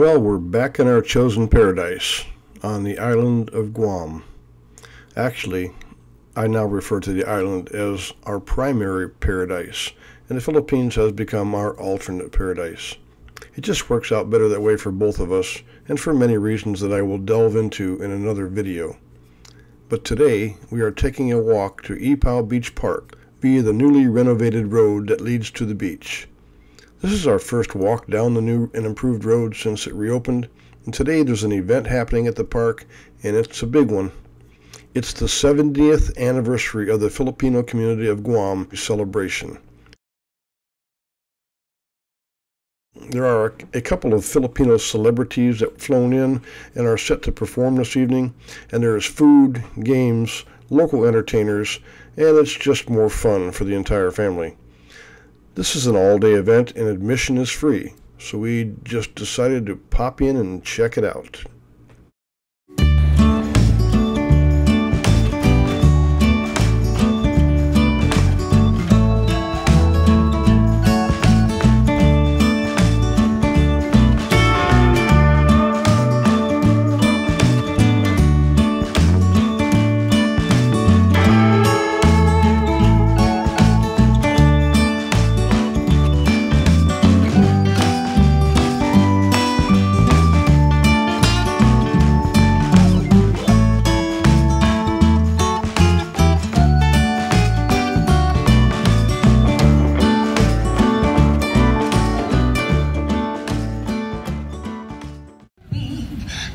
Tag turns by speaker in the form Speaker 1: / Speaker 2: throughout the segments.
Speaker 1: Well, we're back in our chosen paradise on the island of Guam. Actually, I now refer to the island as our primary paradise, and the Philippines has become our alternate paradise. It just works out better that way for both of us, and for many reasons that I will delve into in another video. But today, we are taking a walk to Ypao Beach Park via the newly renovated road that leads to the beach. This is our first walk down the new and improved road since it reopened, and today there's an event happening at the park, and it's a big one. It's the 70th anniversary of the Filipino community of Guam celebration. There are a couple of Filipino celebrities that flown in and are set to perform this evening, and there is food, games, local entertainers, and it's just more fun for the entire family. This is an all day event and admission is free, so we just decided to pop in and check it out.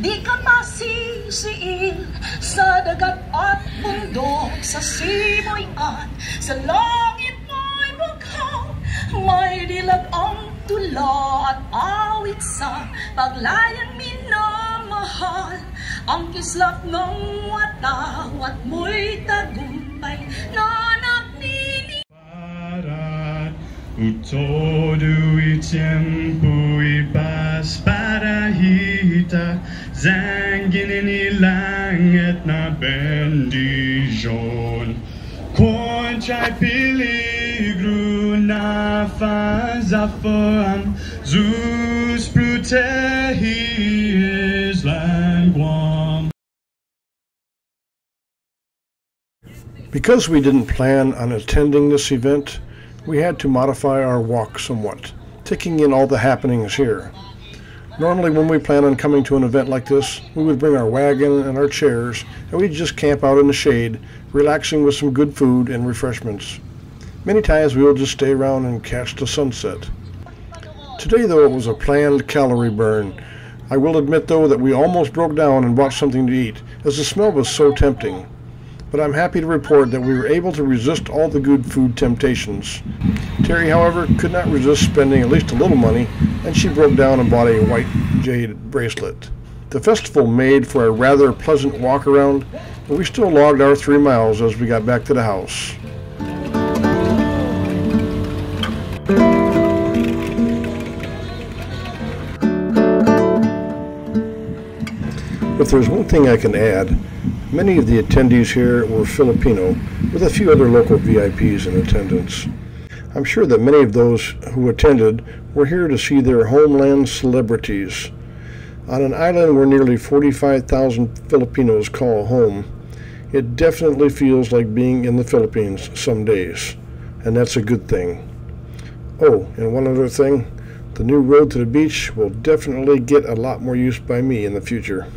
Speaker 2: Di ka masisiil sa dagat at bundok Sa simoy at sa langit mo'y bughaw May dilag ang tula at awit sa paglayan minamahal. Ang kislap ng wataw at mo'y tagumpay na nagtitiyak
Speaker 3: Para todo y tiempo para hita Na peligro na fazafam Zeus protege his land Guam
Speaker 1: Because we didn't plan on attending this event, we had to modify our walk somewhat, taking in all the happenings here. Normally, when we plan on coming to an event like this, we would bring our wagon and our chairs, and we'd just camp out in the shade, relaxing with some good food and refreshments. Many times we would just stay around and catch the sunset. Today, though, it was a planned calorie burn. I will admit, though, that we almost broke down and bought something to eat, as the smell was so tempting but I'm happy to report that we were able to resist all the good food temptations. Terry, however, could not resist spending at least a little money, and she broke down and bought a white jade bracelet. The festival made for a rather pleasant walk around, but we still logged our three miles as we got back to the house. If there's one thing I can add, many of the attendees here were Filipino, with a few other local VIPs in attendance. I'm sure that many of those who attended were here to see their homeland celebrities. On an island where nearly 45,000 Filipinos call home, it definitely feels like being in the Philippines some days, and that's a good thing. Oh, and one other thing the new road to the beach will definitely get a lot more use by me in the future.